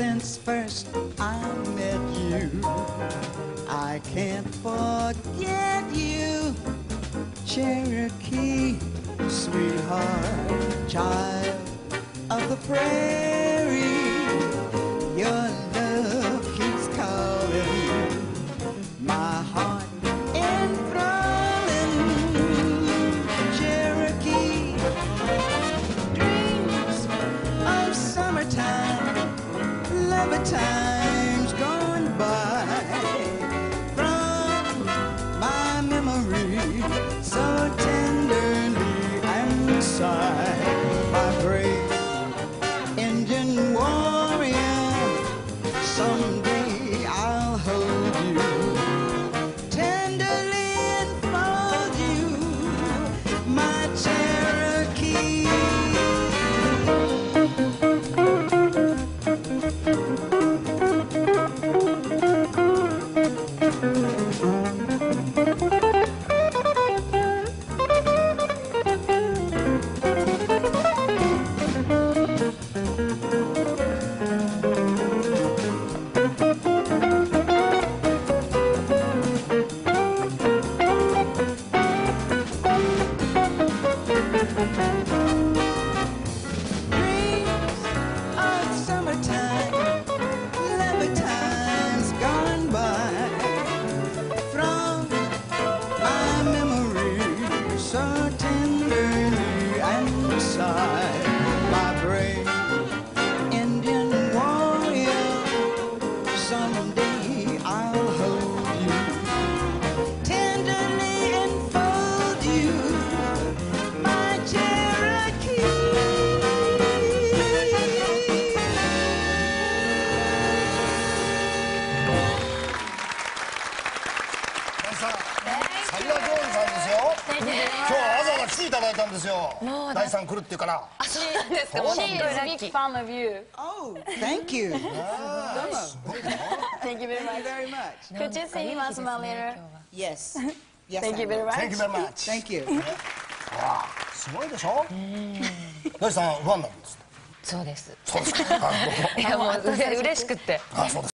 since first I met you. I can't forget you, Cherokee, sweetheart, child of the prairie. Times gone by. From my memory, so tenderly and sigh, my brave Indian warrior. Someday だいたんですよ第3来るっていうから She is a big fan of you. Oh, thank you. Thank you very Thank you much. very much. Could you sing us a later? Yes. Yes. Thank you very much. Thank you very much Thank you. すごいでしょ大地さんファンなんですそうです。そうですかいやもううれ嬉しくって。あそうです